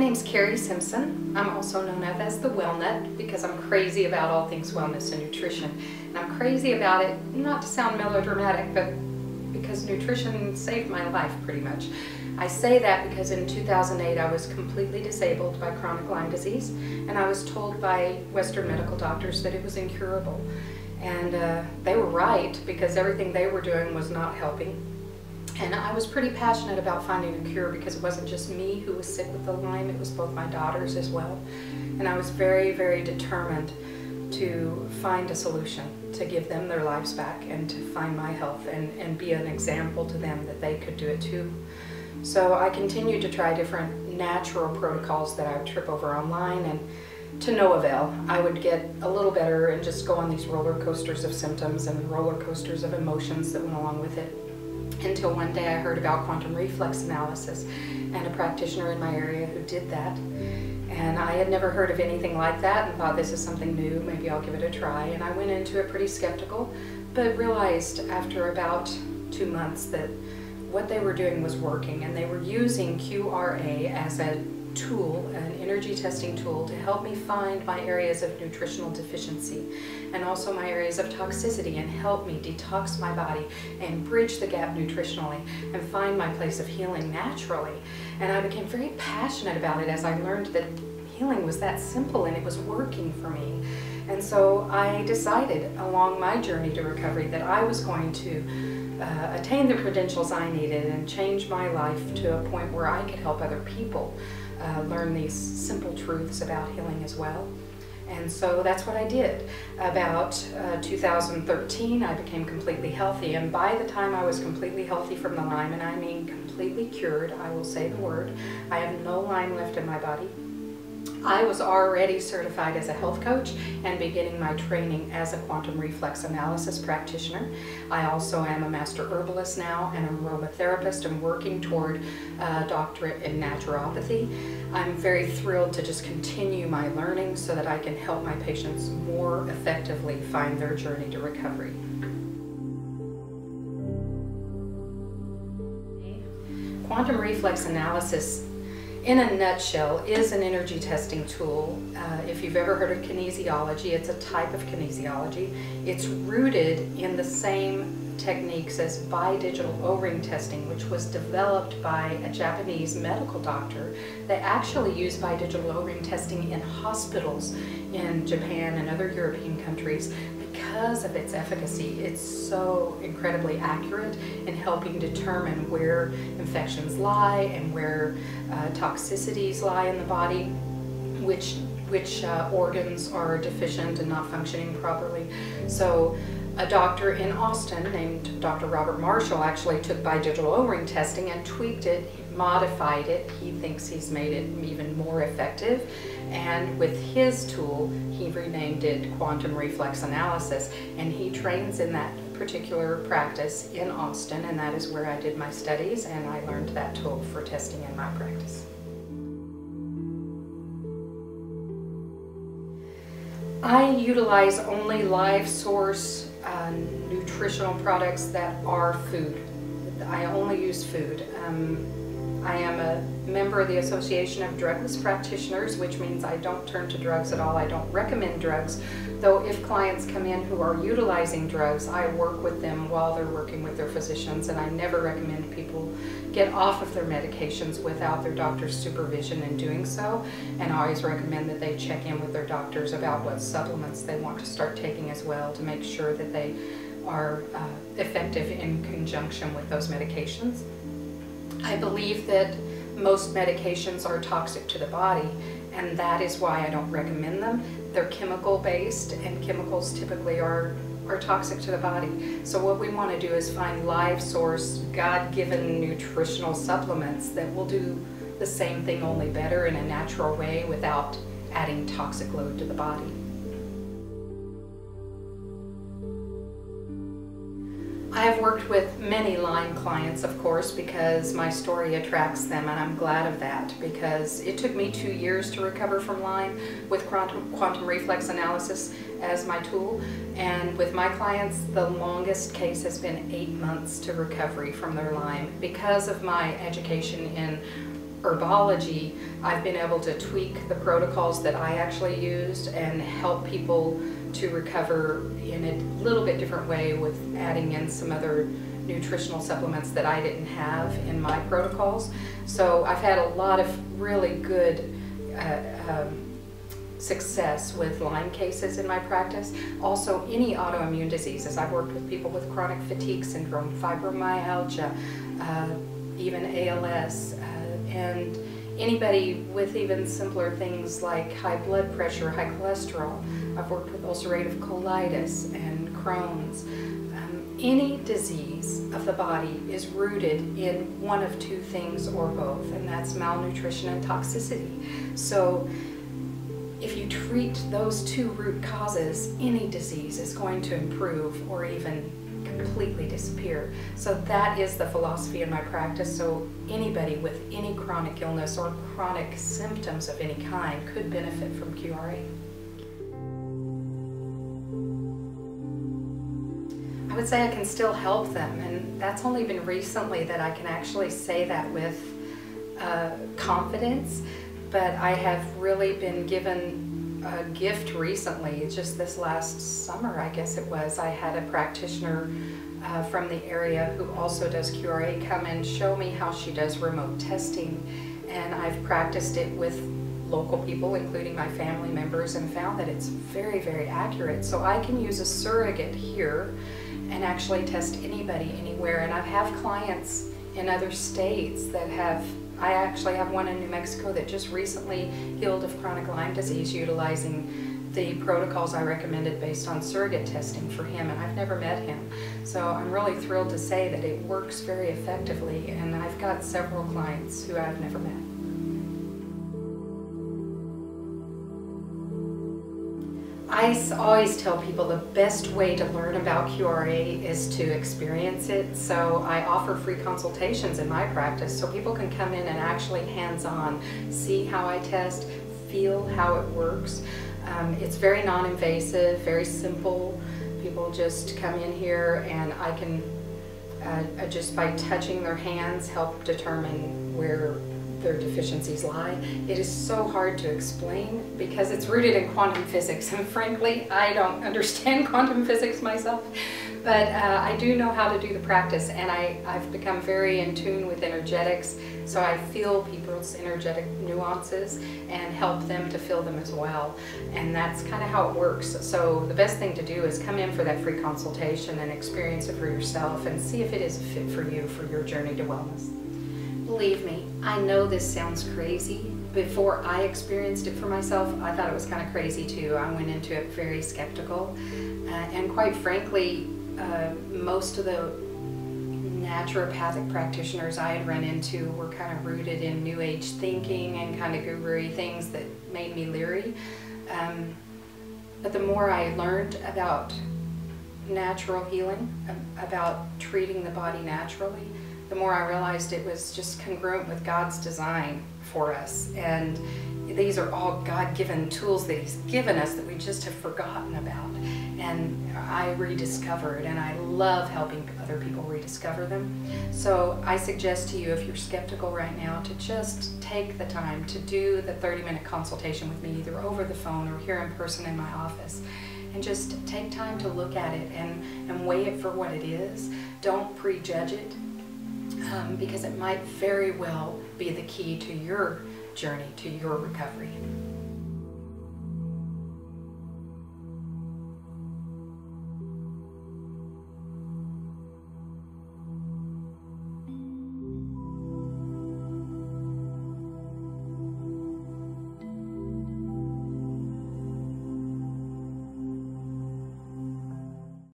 name's Carrie Simpson. I'm also known as the Well Nut because I'm crazy about all things wellness and nutrition. And I'm crazy about it, not to sound melodramatic, but because nutrition saved my life pretty much. I say that because in 2008 I was completely disabled by chronic Lyme disease and I was told by Western medical doctors that it was incurable. And uh, they were right because everything they were doing was not helping. And I was pretty passionate about finding a cure because it wasn't just me who was sick with the Lyme, it was both my daughters as well. And I was very, very determined to find a solution to give them their lives back and to find my health and, and be an example to them that they could do it too. So I continued to try different natural protocols that I would trip over online and to no avail. I would get a little better and just go on these roller coasters of symptoms and roller coasters of emotions that went along with it until one day I heard about quantum reflex analysis and a practitioner in my area who did that. And I had never heard of anything like that and thought this is something new, maybe I'll give it a try. And I went into it pretty skeptical, but realized after about two months that what they were doing was working and they were using QRA as a tool, an energy testing tool to help me find my areas of nutritional deficiency and also my areas of toxicity and help me detox my body and bridge the gap nutritionally and find my place of healing naturally. And I became very passionate about it as I learned that healing was that simple and it was working for me. And so I decided along my journey to recovery that I was going to uh, attain the credentials I needed and change my life to a point where I could help other people uh, learn these simple truths about healing as well. And so that's what I did. About uh, 2013, I became completely healthy. And by the time I was completely healthy from the Lyme, and I mean completely cured, I will say the word, I have no Lyme left in my body. I was already certified as a health coach and beginning my training as a quantum reflex analysis practitioner. I also am a master herbalist now and I'm aromatherapist and working toward a doctorate in naturopathy. I'm very thrilled to just continue my learning so that I can help my patients more effectively find their journey to recovery. Quantum reflex analysis in a nutshell, is an energy testing tool. Uh, if you've ever heard of kinesiology, it's a type of kinesiology. It's rooted in the same techniques as bidigital O-ring testing, which was developed by a Japanese medical doctor. They actually use bidigital O-ring testing in hospitals in Japan and other European countries because of its efficacy, it's so incredibly accurate in helping determine where infections lie and where uh, toxicities lie in the body, which which uh, organs are deficient and not functioning properly. So a doctor in Austin named Dr. Robert Marshall actually took bidigital O-ring testing and tweaked it, modified it. He thinks he's made it even more effective and with his tool, he renamed it quantum reflex analysis. And he trains in that particular practice in Austin, and that is where I did my studies, and I learned that tool for testing in my practice. I utilize only live source uh, nutritional products that are food. I only use food. Um, I am a member of the Association of Drugless Practitioners, which means I don't turn to drugs at all. I don't recommend drugs, though if clients come in who are utilizing drugs, I work with them while they're working with their physicians, and I never recommend people get off of their medications without their doctor's supervision in doing so, and I always recommend that they check in with their doctors about what supplements they want to start taking as well to make sure that they are uh, effective in conjunction with those medications. I believe that most medications are toxic to the body and that is why I don't recommend them. They're chemical based and chemicals typically are are toxic to the body. So what we want to do is find live source, God-given nutritional supplements that will do the same thing only better in a natural way without adding toxic load to the body. I have worked with many Lyme clients, of course, because my story attracts them, and I'm glad of that because it took me two years to recover from Lyme with quantum, quantum reflex analysis as my tool. And with my clients, the longest case has been eight months to recovery from their Lyme because of my education in herbology, I've been able to tweak the protocols that I actually used and help people to recover in a little bit different way with adding in some other nutritional supplements that I didn't have in my protocols. So I've had a lot of really good uh, um, success with Lyme cases in my practice. Also, any autoimmune diseases. I've worked with people with chronic fatigue syndrome, fibromyalgia, uh, even ALS, uh, and anybody with even simpler things like high blood pressure, high cholesterol. I've worked with ulcerative colitis and Crohn's. Um, any disease of the body is rooted in one of two things or both, and that's malnutrition and toxicity. So if you treat those two root causes, any disease is going to improve or even completely disappear. So that is the philosophy in my practice. So anybody with any chronic illness or chronic symptoms of any kind could benefit from QRA. I would say I can still help them, and that's only been recently that I can actually say that with uh, confidence. But I have really been given a gift recently, just this last summer, I guess it was. I had a practitioner uh, from the area who also does QRA come and show me how she does remote testing. And I've practiced it with local people, including my family members, and found that it's very, very accurate. So I can use a surrogate here and actually test anybody anywhere. And I have clients in other states that have I actually have one in New Mexico that just recently healed of chronic Lyme disease utilizing the protocols I recommended based on surrogate testing for him, and I've never met him. So I'm really thrilled to say that it works very effectively, and I've got several clients who I've never met. I always tell people the best way to learn about QRA is to experience it. So I offer free consultations in my practice so people can come in and actually hands-on see how I test, feel how it works. Um, it's very non-invasive, very simple. People just come in here and I can uh, just by touching their hands help determine where their deficiencies lie. It is so hard to explain because it's rooted in quantum physics and frankly I don't understand quantum physics myself but uh, I do know how to do the practice and I, I've become very in tune with energetics so I feel people's energetic nuances and help them to feel them as well and that's kind of how it works. So the best thing to do is come in for that free consultation and experience it for yourself and see if it is a fit for you for your journey to wellness. Believe me, I know this sounds crazy. Before I experienced it for myself, I thought it was kind of crazy too. I went into it very skeptical. Uh, and quite frankly, uh, most of the naturopathic practitioners I had run into were kind of rooted in New Age thinking and kind of guru things that made me leery. Um, but the more I learned about natural healing, about treating the body naturally, the more I realized it was just congruent with God's design for us. And these are all God-given tools that He's given us that we just have forgotten about. And I rediscovered, and I love helping other people rediscover them. So I suggest to you, if you're skeptical right now, to just take the time to do the 30-minute consultation with me, either over the phone or here in person in my office and just take time to look at it and, and weigh it for what it is. Don't prejudge it um, because it might very well be the key to your journey, to your recovery.